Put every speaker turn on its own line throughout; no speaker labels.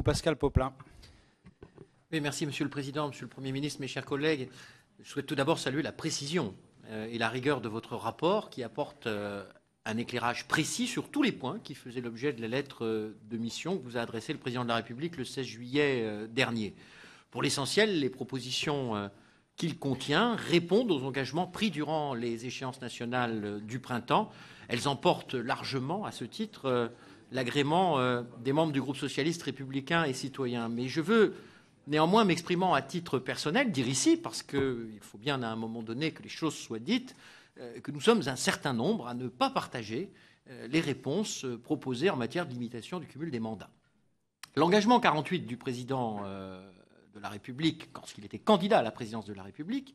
Pascal Poplin.
Merci Monsieur le Président, Monsieur le Premier ministre, mes chers collègues. Je souhaite tout d'abord saluer la précision euh, et la rigueur de votre rapport qui apporte euh, un éclairage précis sur tous les points qui faisaient l'objet de la lettre euh, de mission que vous a adressée le Président de la République le 16 juillet dernier. Pour l'essentiel, les propositions qu'il contient répondent aux engagements pris durant les échéances nationales du printemps. Elles emportent largement, à ce titre, l'agrément des membres du groupe socialiste républicain et citoyen. Mais je veux Néanmoins, m'exprimant à titre personnel, dire ici, parce qu'il faut bien à un moment donné que les choses soient dites, euh, que nous sommes un certain nombre à ne pas partager euh, les réponses euh, proposées en matière de limitation du cumul des mandats. L'engagement 48 du président de la République, quand il était candidat à la présidence de la République,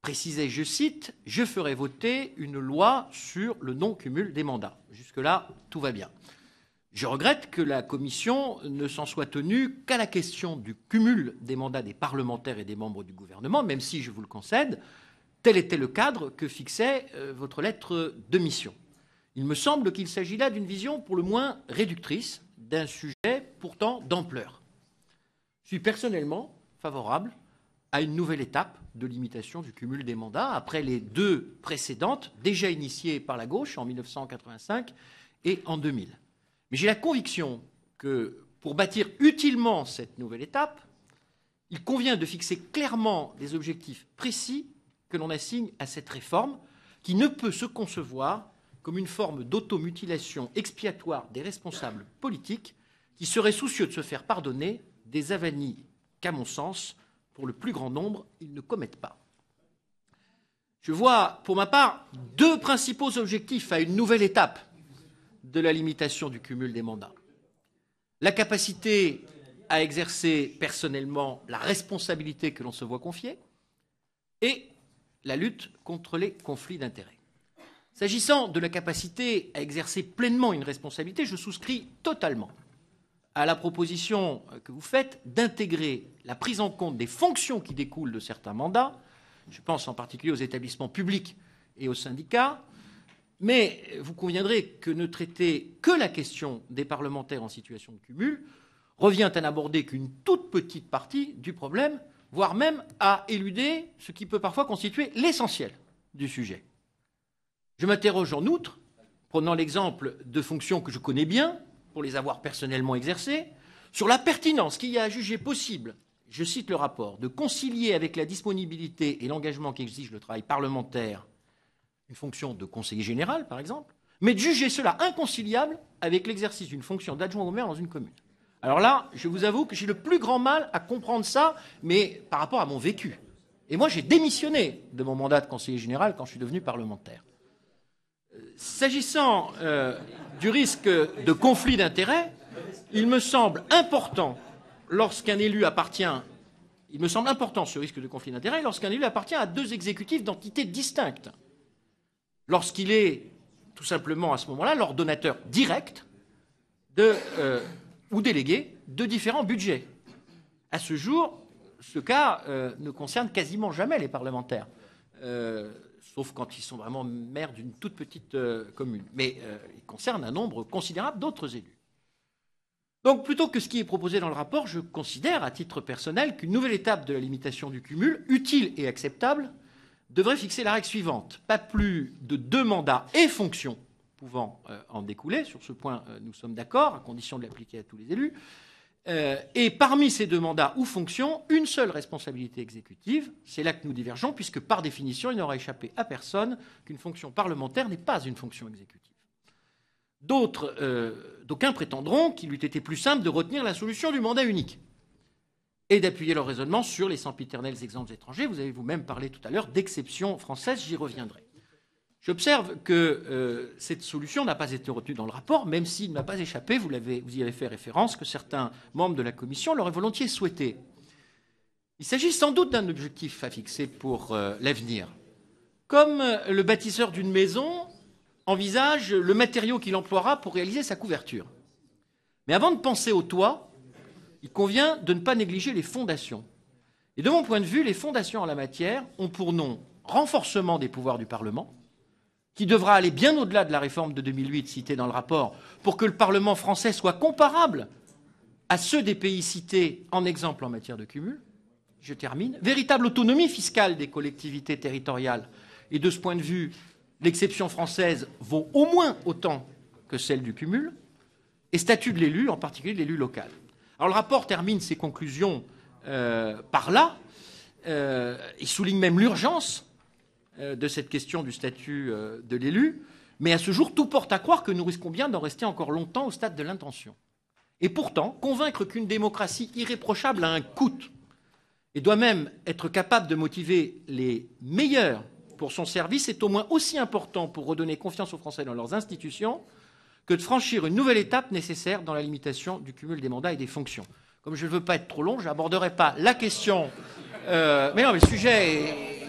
précisait, je cite, Je ferai voter une loi sur le non-cumul des mandats. Jusque-là, tout va bien. Je regrette que la Commission ne s'en soit tenue qu'à la question du cumul des mandats des parlementaires et des membres du gouvernement, même si, je vous le concède, tel était le cadre que fixait euh, votre lettre de mission. Il me semble qu'il s'agit là d'une vision pour le moins réductrice d'un sujet pourtant d'ampleur. Je suis personnellement favorable à une nouvelle étape de limitation du cumul des mandats, après les deux précédentes, déjà initiées par la gauche en 1985 et en 2000. Mais j'ai la conviction que pour bâtir utilement cette nouvelle étape, il convient de fixer clairement des objectifs précis que l'on assigne à cette réforme, qui ne peut se concevoir comme une forme d'automutilation expiatoire des responsables politiques qui seraient soucieux de se faire pardonner des avanies qu'à mon sens, pour le plus grand nombre, ils ne commettent pas. Je vois, pour ma part, deux principaux objectifs à une nouvelle étape de la limitation du cumul des mandats. La capacité à exercer personnellement la responsabilité que l'on se voit confier et la lutte contre les conflits d'intérêts. S'agissant de la capacité à exercer pleinement une responsabilité, je souscris totalement à la proposition que vous faites d'intégrer la prise en compte des fonctions qui découlent de certains mandats, je pense en particulier aux établissements publics et aux syndicats, mais vous conviendrez que ne traiter que la question des parlementaires en situation de cumul revient à n'aborder qu'une toute petite partie du problème, voire même à éluder ce qui peut parfois constituer l'essentiel du sujet. Je m'interroge en outre, prenant l'exemple de fonctions que je connais bien, pour les avoir personnellement exercées, sur la pertinence qu'il y a à juger possible, je cite le rapport, de concilier avec la disponibilité et l'engagement qu'exige le travail parlementaire une fonction de conseiller général, par exemple, mais de juger cela inconciliable avec l'exercice d'une fonction d'adjoint au maire dans une commune. Alors là, je vous avoue que j'ai le plus grand mal à comprendre ça, mais par rapport à mon vécu. Et moi, j'ai démissionné de mon mandat de conseiller général quand je suis devenu parlementaire. S'agissant euh, du risque de conflit d'intérêts, il me semble important, lorsqu'un élu appartient, il me semble important ce risque de conflit d'intérêts, lorsqu'un élu appartient à deux exécutifs d'entités distinctes lorsqu'il est tout simplement à ce moment-là l'ordonnateur direct euh, ou délégué de différents budgets. À ce jour, ce cas euh, ne concerne quasiment jamais les parlementaires, euh, sauf quand ils sont vraiment maires d'une toute petite commune. Mais il concerne un nombre considérable d'autres élus. Donc, plutôt que ce qui est proposé dans le rapport, je considère, à titre personnel, qu'une nouvelle étape de la limitation du cumul, utile et acceptable, devrait fixer la règle suivante. Pas plus de deux mandats et fonctions pouvant euh, en découler. Sur ce point, euh, nous sommes d'accord, à condition de l'appliquer à tous les élus. Euh, et parmi ces deux mandats ou fonctions, une seule responsabilité exécutive. C'est là que nous divergeons, puisque par définition, il n'aura échappé à personne qu'une fonction parlementaire n'est pas une fonction exécutive. D'autres, d'aucuns prétendront qu'il eût été plus simple de retenir la solution du mandat unique et d'appuyer leur raisonnement sur les sempiternels exemples étrangers. Vous avez vous-même parlé tout à l'heure d'exception française, j'y reviendrai. J'observe que euh, cette solution n'a pas été retenue dans le rapport, même s'il ne m'a pas échappé, vous, vous, y avez fait référence, que certains membres de la Commission l'auraient volontiers souhaité. Il s'agit sans doute d'un objectif à fixer pour euh, l'avenir. Comme euh, le bâtisseur d'une maison envisage le matériau qu'il emploiera pour réaliser sa couverture. Mais avant de penser au toit, il convient de ne pas négliger les fondations. Et de mon point de vue, les fondations en la matière ont pour nom renforcement des pouvoirs du Parlement, qui devra aller bien au-delà de la réforme de 2008 citée dans le rapport, pour que le Parlement français soit comparable à ceux des pays cités en exemple en matière de cumul. Je termine. Véritable autonomie fiscale des collectivités territoriales. Et de ce point de vue, l'exception française vaut au moins autant que celle du cumul. Et statut de l'élu, en particulier de l'élu local. Alors le rapport termine ses conclusions euh, par là. Euh, il souligne même l'urgence euh, de cette question du statut de l'élu. Mais à ce jour, tout porte à croire que nous risquons bien d'en rester encore longtemps au stade de l'intention. Et pourtant, convaincre qu'une démocratie irréprochable a un coût et doit même être capable de motiver les meilleurs pour son service est au moins aussi important pour redonner confiance aux Français dans leurs institutions que de franchir une nouvelle étape nécessaire dans la limitation du cumul des mandats et des fonctions. Comme je ne veux pas être trop long, je n'aborderai pas la question. Euh, mais non, mais le sujet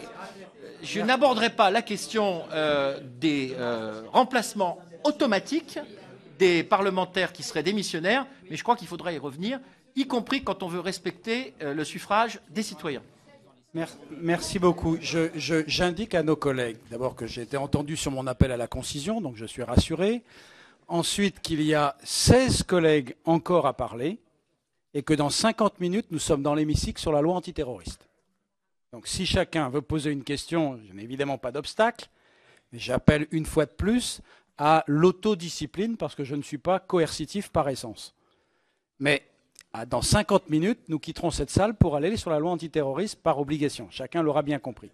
Je n'aborderai pas la question euh, des euh, remplacements automatiques des parlementaires qui seraient démissionnaires, mais je crois qu'il faudra y revenir, y compris quand on veut respecter euh, le suffrage des citoyens.
Merci beaucoup. J'indique à nos collègues, d'abord que j'ai été entendu sur mon appel à la concision, donc je suis rassuré. Ensuite, qu'il y a 16 collègues encore à parler et que dans 50 minutes, nous sommes dans l'hémicycle sur la loi antiterroriste. Donc si chacun veut poser une question, je n'ai évidemment pas d'obstacle, mais j'appelle une fois de plus à l'autodiscipline parce que je ne suis pas coercitif par essence. Mais dans 50 minutes, nous quitterons cette salle pour aller sur la loi antiterroriste par obligation. Chacun l'aura bien compris.